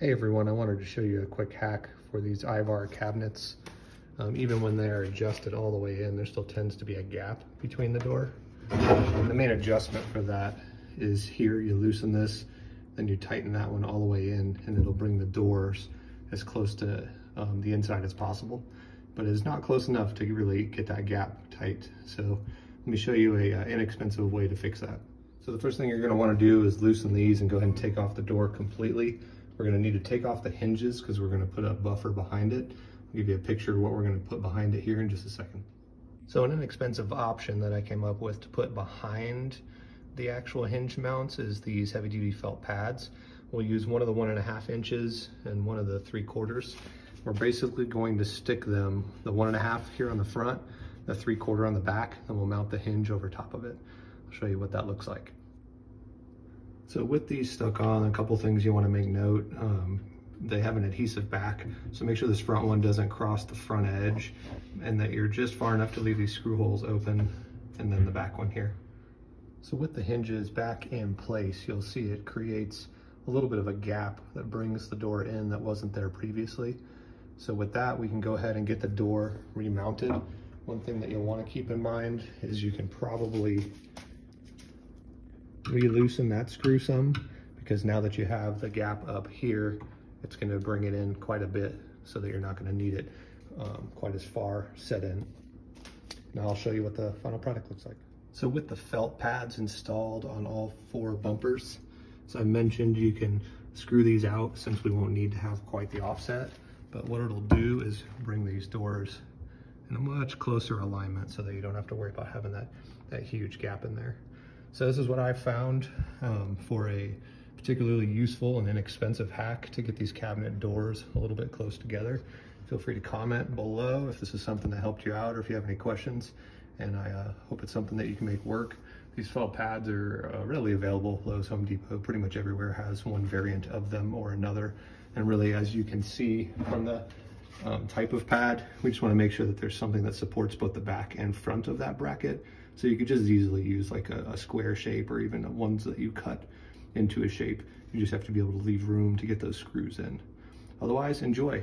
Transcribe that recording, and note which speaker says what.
Speaker 1: Hey everyone, I wanted to show you a quick hack for these Ivar cabinets. Um, even when they are adjusted all the way in, there still tends to be a gap between the door. And the main adjustment for that is here, you loosen this, then you tighten that one all the way in and it'll bring the doors as close to um, the inside as possible. But it's not close enough to really get that gap tight. So let me show you a uh, inexpensive way to fix that. So the first thing you're gonna wanna do is loosen these and go ahead and take off the door completely. We're gonna need to take off the hinges because we're gonna put a buffer behind it. I'll give you a picture of what we're gonna put behind it here in just a second. So an inexpensive option that I came up with to put behind the actual hinge mounts is these heavy duty felt pads. We'll use one of the one and a half inches and one of the three quarters. We're basically going to stick them, the one and a half here on the front, the three quarter on the back, and we'll mount the hinge over top of it. I'll show you what that looks like. So with these stuck on, a couple things you want to make note. Um, they have an adhesive back, so make sure this front one doesn't cross the front edge and that you're just far enough to leave these screw holes open and then the back one here. So with the hinges back in place, you'll see it creates a little bit of a gap that brings the door in that wasn't there previously. So with that, we can go ahead and get the door remounted. One thing that you'll want to keep in mind is you can probably re-loosen that screw some because now that you have the gap up here, it's going to bring it in quite a bit so that you're not going to need it um, quite as far set in. Now I'll show you what the final product looks like. So with the felt pads installed on all four bumpers, as I mentioned, you can screw these out since we won't need to have quite the offset. But what it'll do is bring these doors in a much closer alignment so that you don't have to worry about having that, that huge gap in there. So this is what I found um, for a particularly useful and inexpensive hack to get these cabinet doors a little bit close together. Feel free to comment below if this is something that helped you out or if you have any questions. And I uh, hope it's something that you can make work. These felt pads are uh, readily available. Lowe's, Home Depot, pretty much everywhere has one variant of them or another. And really, as you can see from the um, type of pad, we just want to make sure that there's something that supports both the back and front of that bracket so you could just as easily use like a, a square shape or even ones that you cut into a shape. You just have to be able to leave room to get those screws in. Otherwise, enjoy.